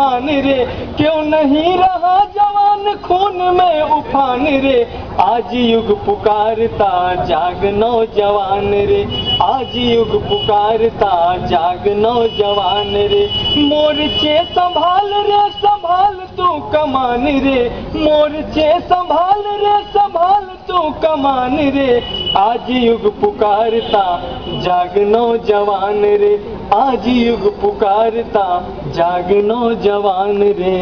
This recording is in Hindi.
तूफ़ान रे। क्यों नहीं रहा जवान खून में उफान रे? आज युग पुकारता जाग नौजवान रे। आज युग पुकारता जाग नौजवान रे। मोर्चे संभाल रे, संभाल तू कमान रे। मोर्चे संभाल रे, संभाल तू कमान रे। आज युग पुकारता जाग नौजवान रे। आज युग पुकारता जाग नौजवान रे